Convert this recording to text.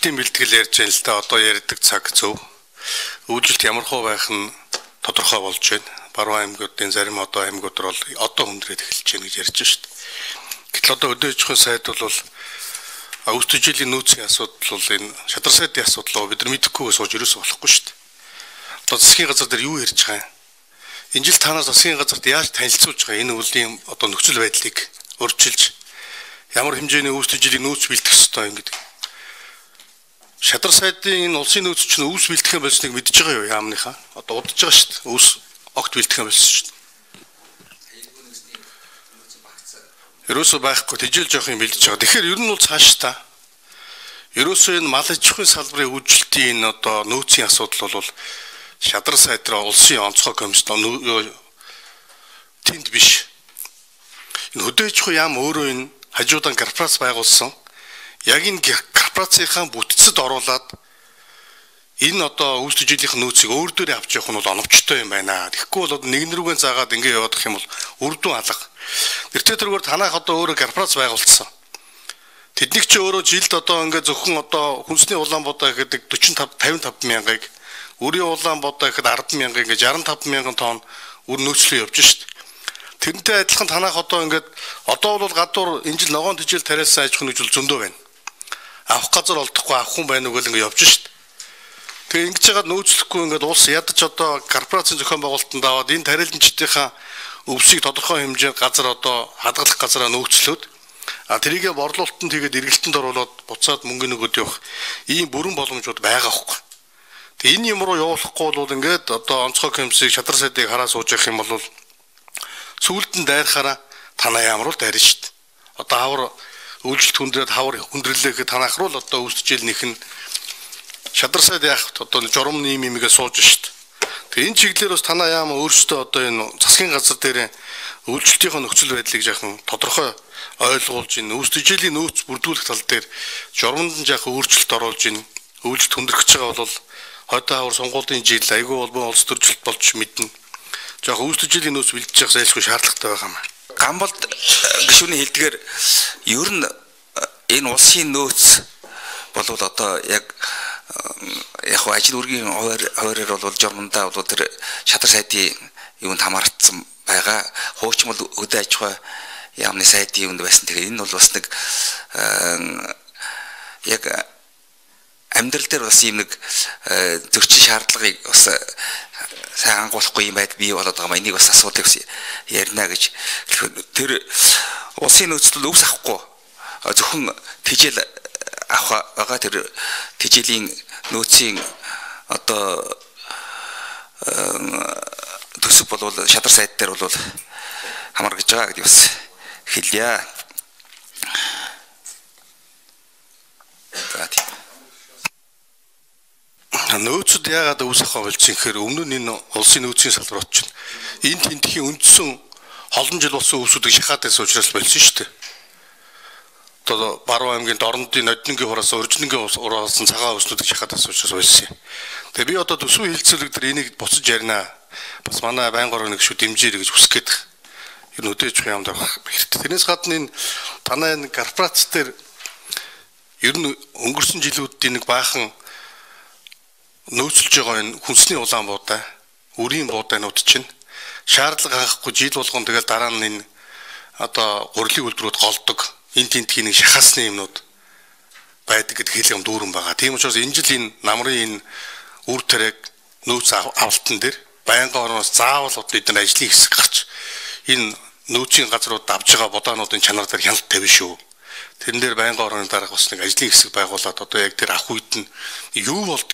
Үйлчлэлтийн бэлтгэл ярьж байна л да одоо ярьдаг цаг зөв. Үйлчлэлт ямар хөө байх нь тодорхой болж байна. Баруун аймагуудын зарим одоо аймагуд бол одоо хүндрээд эхэлж байна гэж ярьж шít. Гэтэл одоо өдөөж чихэн сайд бол өвсдөж жилийн нөөцийн асуудал бол энэ шадар сайдын асуудал бид нар мэдэхгүйгээ сууж ерөөсөө болохгүй шít. Одоо засгийн газар дээр юу ярьж байгаа юм? Энэ жил танаас засгийн газарт яаж танилцуулж байгаа энэ үлийн одоо нөхцөл байдлыг өөрчилж ямар хэмжээний өвсдөж жилийн нөөц бэлтгэх ёстой юм гэдэг. Шадар сайдын энэ улсын нөөц чинь өвс бэлтгэх болсныг мэдж байгаа юу яамныхаа? Одоо удаж байгаа шүү дээ. Өвс огт бэлтгэх болсон шүү дээ. Ерөөсөө байхгүй тэжээл жоох юм бэлдэж байгаа. Тэгэхээр ер нь бол цааш та. Ерөөсөө энэ мал аж ахуйн салбарын үйлчлэлтийн энэ одоо нөөцийн асуудал бол шадар сайдраа улсын онцгой комиссион тэнд биш. Энэ хөдөөж хөө яам өөрөө энэ хажуудан корпорац байгуулсан. Яг энэ корпорацийнхаа бүтцэд оруулаад энэ одоо үйлчлэж жилийнх нөөцийг өөр дөрөө авч явах нь бол оновчтой юм байна. Тэгэхгүй бол нэг нэрүүгэн заагаад ингэ явах юм бол үрдүн алга. Тэртээ тэргээр танах одоо өөрөө корпорац байгуулсан. Тэднийг ч өөрөө жилд одоо ингээ зөвхөн одоо хүнсний улаанбуудаа гэдэг 45 55 мянгаыг Өрийн Улаанбаатар гэхэд 10 мянга ингээд 65 мянган тонн үр нөөцлөө явж шít. Тэрнтэй адилхан танах одоо ингээд одоо бол гадуур энэ жил ногоон тижэл тариалсан аж ахуйн нөхцөл зөндөө байна. Авах газар олдохгүй авах хүн байна уу гэл ингээд явж шít. Тэгээ ингэж яагаад нөөцлөхгүй ингээд улс ядаж одоо корпорацийн зохион байгуулалтанд аваад энэ тариаланчдынхаа өвсийг тодорхой хэмжээнд газар одоо хадгалах газараа нөөцлөөд а тэрийгэ борлуулалтанд тэгээд эргэлтэнд оруулаад буцаад мөнгө нөгөөд явах ийм бүрэн боломжууд байгаа хөөхгүй. Тэгээ энэ юм руу явуулахгүй бол ингээд одоо онцгой комиссийг шадар сайдыг хараа сууж явах юм бол сүүлд нь дайрахаараа танаа ямар л дайрна дээ. Одоо хавар үйлчлэлт хүндрээд хавар хүндрэлээ танах руу л одоо үүсчээл нэх нь шадар сайд яах одоо журам нэм юмгээ сууж дээ. Тэгээ энэ чиглэлээр бас танаа яам өөрсдөө одоо энэ засгийн газар дээр үйлчлэлтийн нөхцөл байдлыг жаахан тодорхой ойлгуулж ин үүсдэжлийн нөөц бүрдүүлэх тал дээр журманд нь жаахан өөрчлөлт оруулж ин хүндрэх гэж байгаа бол хойдоо авар сонгуулийн жил айгүй улбан улс төржилт болж мэднэ. Жохо үүсдэжлийн нөөц бэлдэж явах зайлшгүй шаардлагатай байгаа юм. Гамболд э, гишүүний хэлдгээр ер нь э, энэ улсын нөөц болвол одоо яг э, яг ажил үргийн хуваараар бол журмандаа бол тэр шадар сайдын юунд хамаарцсан байгаа. Хуучмал өдөө аж ахуй яамны сайдын юунд байсан. Тэгэхээр энэ бол бас нэг яг амьдрал дээр бас юм нэг зөрчин шаардлагыг бас сайн ангуулахгүй юм байд бий болоод байгаа юм. Энийг бас асуудыг ярина гэж тэр улсын нөөцлөл өвс авахгүй зөвхөн тижэл авах байгаа тэр тижэлийн нөөцийн одоо төсөв бол шадар сайд дээр бол хамааргаж байгаа гэдэг бас хэлье. За тийм нөөцөд яагаад үүсэх болсон гэхээр өмнө нь энэ улсын нөөцийн салбарт чинь энэ тентхийн үндсэн холон жил болсон өвсүүдийг шахаад байсан учраас болсон шүү дээ. Одоо Баруун аймгийн Дорнодын Нодингийн хураас Өржингийн ураас цагаан өвснүүдийг шахаад байсан учраас болсон юм. Тэгээ би одоо төсвийн хилцүүлэг дээр энийг буцаж ярина. Бас манай байнга орон нэг шүү дэмжээрэй гэж хүсэж гээд ер нь өдөөж авах хэрэгтэй. Тэрнээс гадна энэ танай энэ корпорац дээр ер нь өнгөрсөн жилүүдийн нэг баахан нөөцлж байгаа энэ хүнсний улаан буудаа, үрийн буудаанууд чинь шаардлага хангахгүй жил болгон тэгэл дараа нь энэ одоо гурилын үйлдвэрүүд голдог энэ тентхийн нэг шахаасны юмнууд байдаг гэдэг хэлэм дүүрэн байгаа. Тийм учраас энэ жил энэ намрын энэ үр тариаг нөөц авалтан дээр байнгын орноос заавал нар ажлын хэсэг гарч энэ нөөцийн газрууд давж байгаа будаануудын чанар дээр хяналт тавина шүү. Тэрэн дээр байнгын орны дарга бас нэг ажлын хэсэг байгуулад одоо яг тэр ах үед нь юу болд